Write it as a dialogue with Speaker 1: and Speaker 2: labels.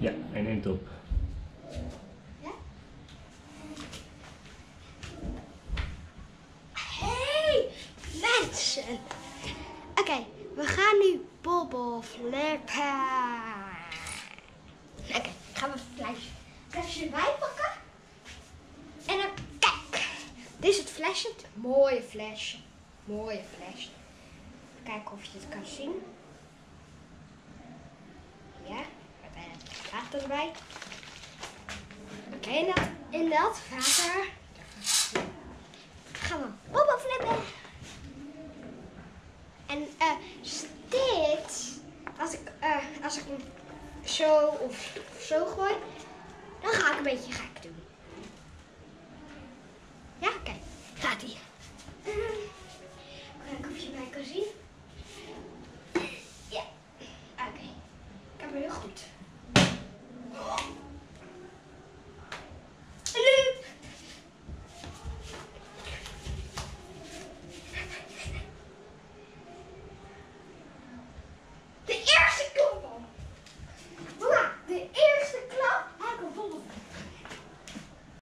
Speaker 1: Ja, en in top.
Speaker 2: Ja? Hey mensen! Oké, we gaan nu bobbel flippen. Oké, gaan we een flesje, flesje erbij pakken. En dan kijk. Dit is het flesje. Het mooie flesje. Mooie flesje. Kijken of je het kan zien. Ja, met Oké, in, dat, in dat water gaan we bobbel flippen. En eh dit, als ik, eh, als ik hem zo of zo gooi, dan ga ik een beetje gek doen. Ja, kijk, gaat ie. Kijken of je mij kan zien. Ja, oké. Ik heb hem heel goed.